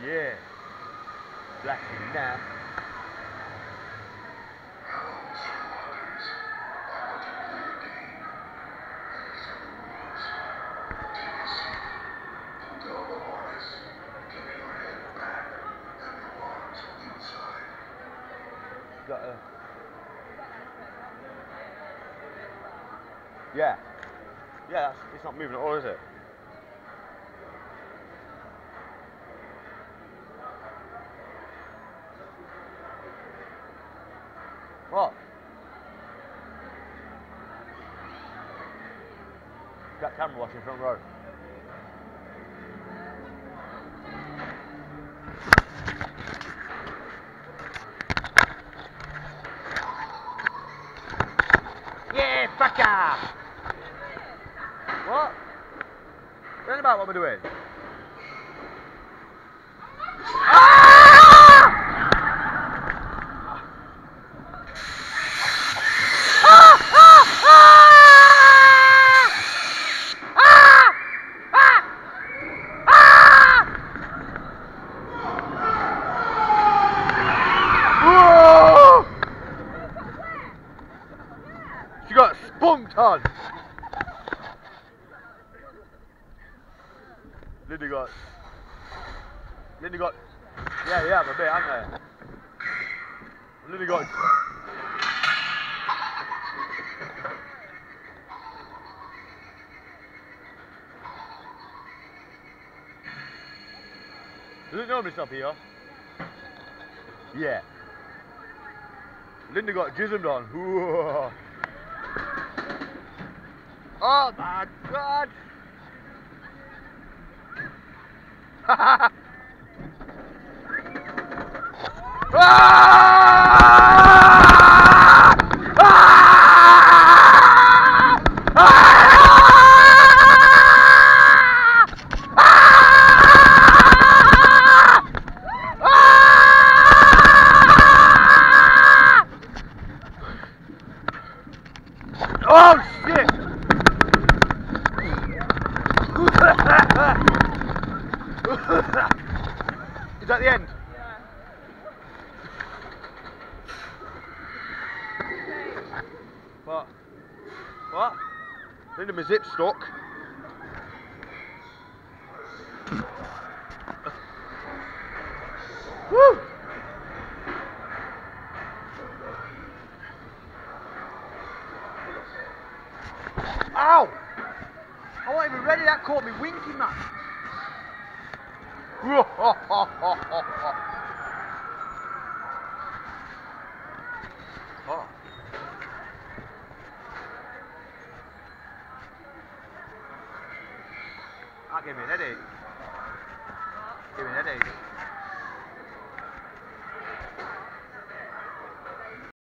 Yeah. Blasting now. Got. Yeah. Yeah, that's, it's not moving at all, is it? What? Got camera watching front row. Yeah, fucker! What? Tell about what we're doing. Whoa! She got on. Linda got. Yeah, yeah, a bit, they? Linda got. Does it normally stop here? Yeah. Linda got jismed on. Whoa. Oh my god! Oh shit! Is that the end? What? What? Linda, my zip's stuck. Woo! Ow! I wasn't even ready, that caught me winking, man. oh. That gave me a headache.